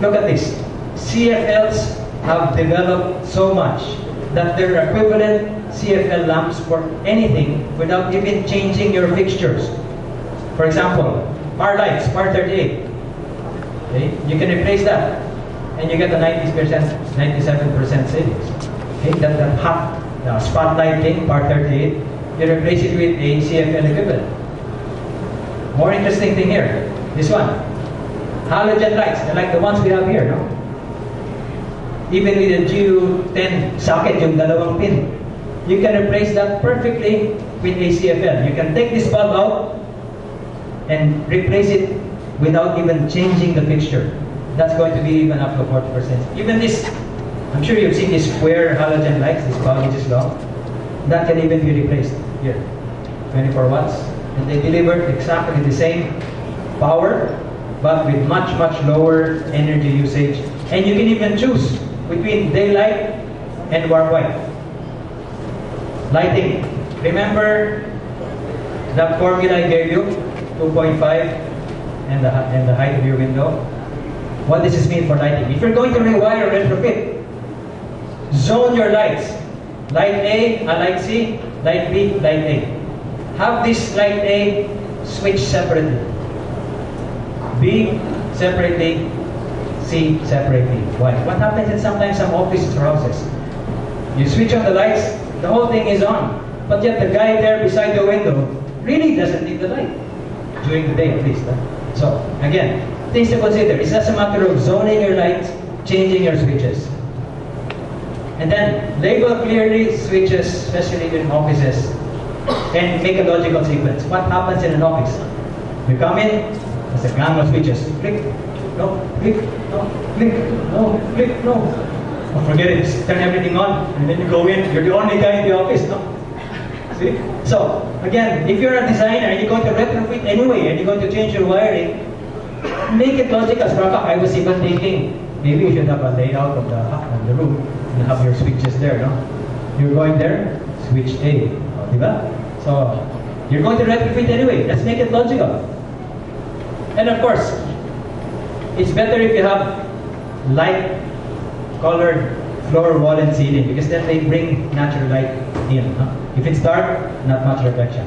look at this. CFLs have developed so much that they're equivalent CFL lamps for anything without even changing your fixtures. For example, par lights, par 38. Okay? You can replace that and you get a 90%, 97% savings. Okay? That, that hot uh, spotlight thing, par 38, you replace it with a CFL equivalent. More interesting thing here, this one. Halogen lights, like the ones we have here, no? Even with the GU10 socket, yung dalawang pin, you can replace that perfectly with a CFL. You can take this bulb out and replace it without even changing the fixture. That's going to be even up to 40%. Even this, I'm sure you've seen these square halogen lights, this bulb which is long. That can even be replaced here. 24 watts. And they deliver exactly the same power, but with much, much lower energy usage. And you can even choose between daylight and warm white. Lighting. Remember the formula I gave you? 2.5 and the, and the height of your window. What does this mean for lighting? If you're going to rewire retrofit, zone your lights. Light A, a light C, light B, light A. Have this light A switch separately. B separately, C separately. Why? What happens in sometimes some offices or houses? You switch on the lights, the whole thing is on. But yet the guy there beside the window really doesn't need the light. During the day at least. Huh? So, again, things to consider. It's just a matter of zoning your lights, changing your switches. And then label clearly switches, especially in offices, and make a logical sequence. What happens in an office? You come in, a gang of switches. Click, no, click, no, click, no, click, no. Oh, forget it, just turn everything on, and then you go in, you're the only guy in the office, no? See? So, again, if you're a designer and you're going to retrofit anyway, and you're going to change your wiring, make it logical. So, I was even thinking, maybe you should have a layout of the, of the room and have your switches there, no? You're going there, switch A. Diba? So, you're going to retrofit anyway. Let's make it logical. And of course, it's better if you have light colored floor, wall, and ceiling because then they bring natural light in. Huh? If it's dark, not much reflection.